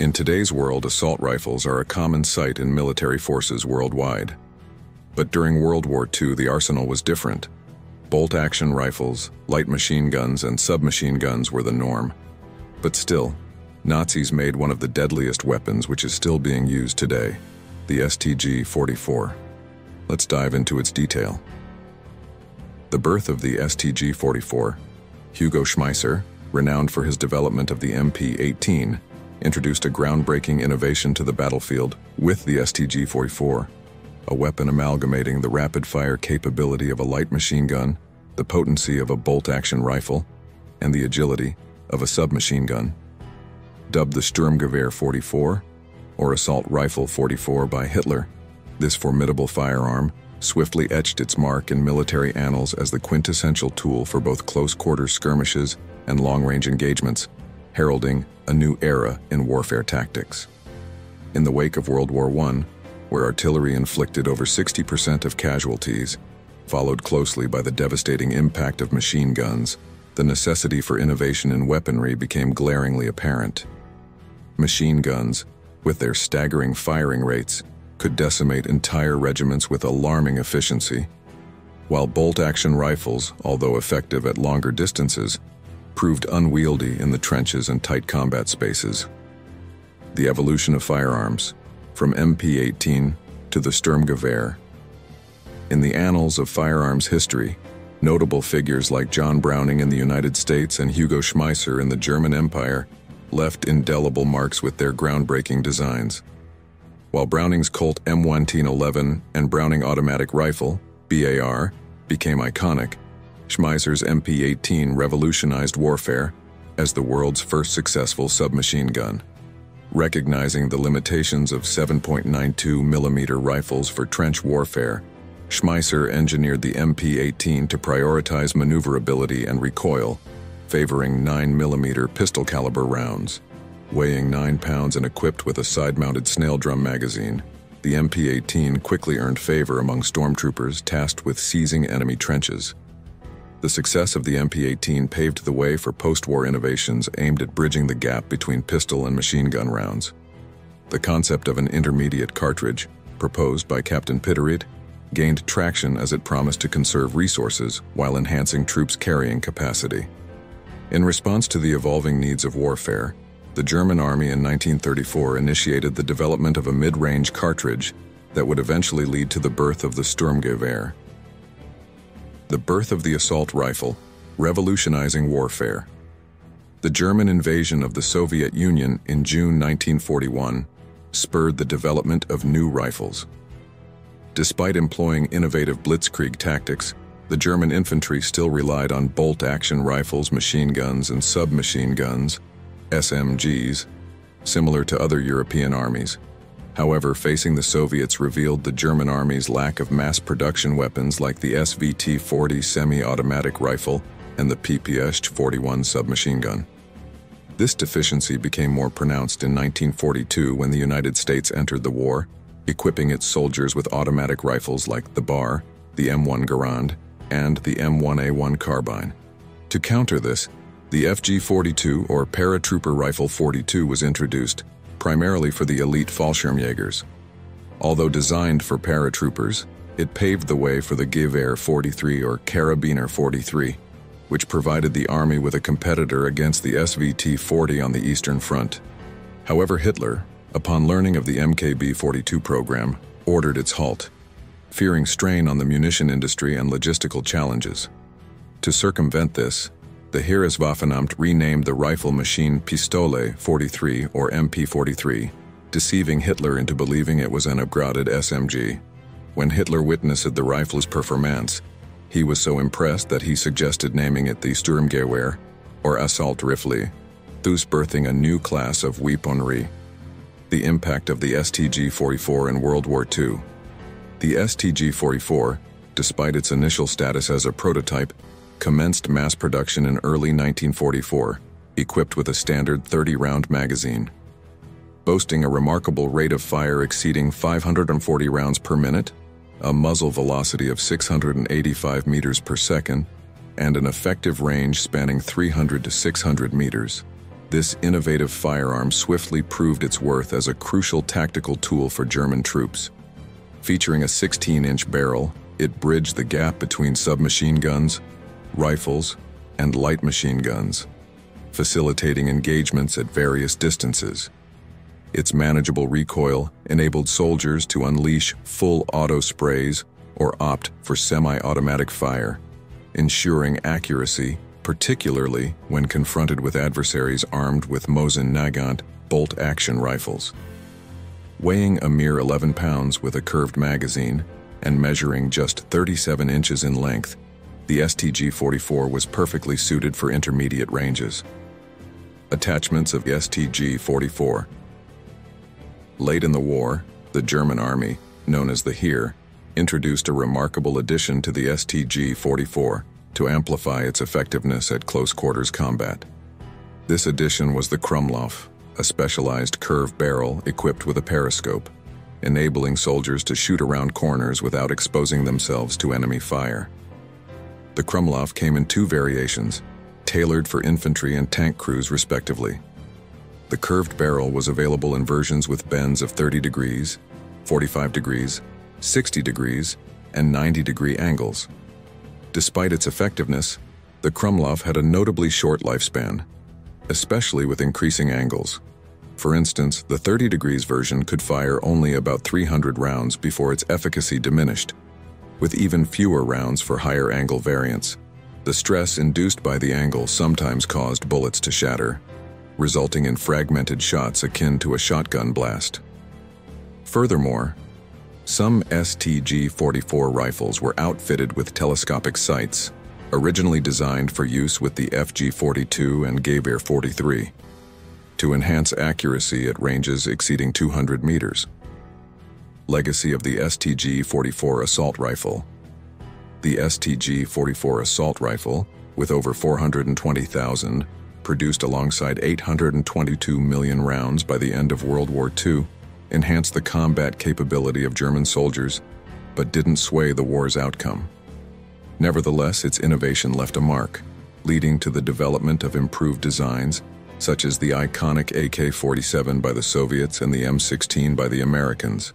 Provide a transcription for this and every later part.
In today's world, assault rifles are a common sight in military forces worldwide. But during World War II, the arsenal was different. Bolt-action rifles, light machine guns, and submachine guns were the norm. But still, Nazis made one of the deadliest weapons which is still being used today, the STG-44. Let's dive into its detail. The birth of the STG-44, Hugo Schmeisser, renowned for his development of the MP-18, introduced a groundbreaking innovation to the battlefield with the STG-44, a weapon amalgamating the rapid-fire capability of a light machine gun, the potency of a bolt-action rifle, and the agility of a submachine gun. Dubbed the Sturmgewehr 44, or Assault Rifle 44 by Hitler, this formidable firearm swiftly etched its mark in military annals as the quintessential tool for both close-quarter skirmishes and long-range engagements, heralding a new era in warfare tactics. In the wake of World War I, where artillery inflicted over 60% of casualties, followed closely by the devastating impact of machine guns, the necessity for innovation in weaponry became glaringly apparent. Machine guns, with their staggering firing rates, could decimate entire regiments with alarming efficiency, while bolt-action rifles, although effective at longer distances, proved unwieldy in the trenches and tight combat spaces. The evolution of firearms, from MP-18 to the Sturmgewehr. In the annals of firearms history, notable figures like John Browning in the United States and Hugo Schmeisser in the German Empire left indelible marks with their groundbreaking designs. While Browning's Colt M1911 and Browning Automatic Rifle, BAR, became iconic, Schmeisser's MP-18 revolutionized warfare as the world's first successful submachine gun. Recognizing the limitations of 7.92 millimeter rifles for trench warfare, Schmeisser engineered the MP-18 to prioritize maneuverability and recoil, favoring 9 millimeter pistol caliber rounds. Weighing 9 pounds and equipped with a side-mounted snail drum magazine, the MP-18 quickly earned favor among stormtroopers tasked with seizing enemy trenches. The success of the MP-18 paved the way for post-war innovations aimed at bridging the gap between pistol and machine gun rounds. The concept of an intermediate cartridge, proposed by Captain Piderit, gained traction as it promised to conserve resources while enhancing troops' carrying capacity. In response to the evolving needs of warfare, the German army in 1934 initiated the development of a mid-range cartridge that would eventually lead to the birth of the Sturmgewehr, the birth of the assault rifle, revolutionizing warfare. The German invasion of the Soviet Union in June 1941 spurred the development of new rifles. Despite employing innovative blitzkrieg tactics, the German infantry still relied on bolt-action rifles, machine guns, and submachine guns, SMGs, similar to other European armies. However, facing the Soviets revealed the German army's lack of mass production weapons like the SVT-40 semi-automatic rifle and the PPSH-41 submachine gun. This deficiency became more pronounced in 1942 when the United States entered the war, equipping its soldiers with automatic rifles like the BAR, the M1 Garand, and the M1A1 carbine. To counter this, the FG-42 or Paratrooper Rifle 42 was introduced, primarily for the elite Fallschirmjägers. Although designed for paratroopers, it paved the way for the Gewehr 43 or Karabiner 43, which provided the army with a competitor against the SVT-40 on the Eastern Front. However, Hitler, upon learning of the MKB-42 program, ordered its halt, fearing strain on the munition industry and logistical challenges. To circumvent this, the Heereswaffenamt renamed the rifle machine Pistole 43 or MP43, deceiving Hitler into believing it was an upgraded SMG. When Hitler witnessed the rifle's performance, he was so impressed that he suggested naming it the Sturmgewehr, or Assault Rifle, thus birthing a new class of weaponry. The impact of the STG-44 in World War II. The STG-44, despite its initial status as a prototype, commenced mass production in early 1944, equipped with a standard 30-round magazine. Boasting a remarkable rate of fire exceeding 540 rounds per minute, a muzzle velocity of 685 meters per second, and an effective range spanning 300 to 600 meters. This innovative firearm swiftly proved its worth as a crucial tactical tool for German troops. Featuring a 16-inch barrel, it bridged the gap between submachine guns, rifles, and light machine guns, facilitating engagements at various distances. Its manageable recoil enabled soldiers to unleash full auto sprays or opt for semi-automatic fire, ensuring accuracy, particularly when confronted with adversaries armed with Mosin Nagant bolt-action rifles. Weighing a mere 11 pounds with a curved magazine and measuring just 37 inches in length, the STG-44 was perfectly suited for intermediate ranges. Attachments of STG-44 Late in the war, the German army, known as the Heer, introduced a remarkable addition to the STG-44 to amplify its effectiveness at close-quarters combat. This addition was the Krummlauf, a specialized curved barrel equipped with a periscope, enabling soldiers to shoot around corners without exposing themselves to enemy fire. The Krummlauf came in two variations, tailored for infantry and tank crews respectively. The curved barrel was available in versions with bends of 30 degrees, 45 degrees, 60 degrees, and 90 degree angles. Despite its effectiveness, the Krummlauf had a notably short lifespan, especially with increasing angles. For instance, the 30 degrees version could fire only about 300 rounds before its efficacy diminished, with even fewer rounds for higher angle variants. The stress induced by the angle sometimes caused bullets to shatter, resulting in fragmented shots akin to a shotgun blast. Furthermore, some STG-44 rifles were outfitted with telescopic sights, originally designed for use with the FG-42 and Gewehr 43, to enhance accuracy at ranges exceeding 200 meters. Legacy of the STG-44 assault rifle The STG-44 assault rifle, with over 420,000 produced alongside 822 million rounds by the end of World War II, enhanced the combat capability of German soldiers, but didn't sway the war's outcome. Nevertheless, its innovation left a mark, leading to the development of improved designs, such as the iconic AK-47 by the Soviets and the M16 by the Americans.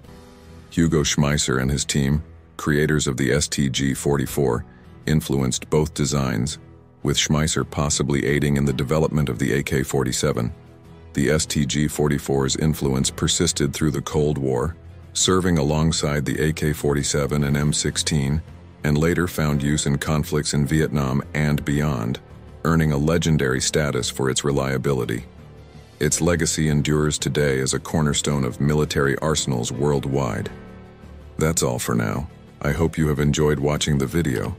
Hugo Schmeisser and his team, creators of the STG-44, influenced both designs with Schmeisser possibly aiding in the development of the AK-47. The STG-44's influence persisted through the Cold War, serving alongside the AK-47 and M16, and later found use in conflicts in Vietnam and beyond, earning a legendary status for its reliability. Its legacy endures today as a cornerstone of military arsenals worldwide. That's all for now. I hope you have enjoyed watching the video.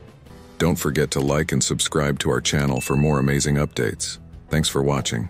Don't forget to like and subscribe to our channel for more amazing updates. Thanks for watching.